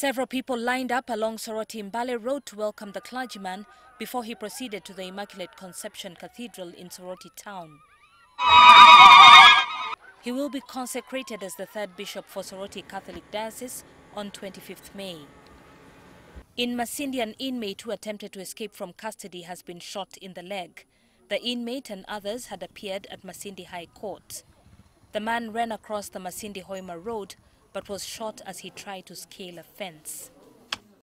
Several people lined up along Soroti Mbale Road to welcome the clergyman before he proceeded to the Immaculate Conception Cathedral in Soroti town. He will be consecrated as the third bishop for Soroti Catholic Diocese on 25th May. In Masindi, an inmate who attempted to escape from custody has been shot in the leg. The inmate and others had appeared at Masindi High Court. The man ran across the Masindi Hoima Road but was shot as he tried to scale a fence.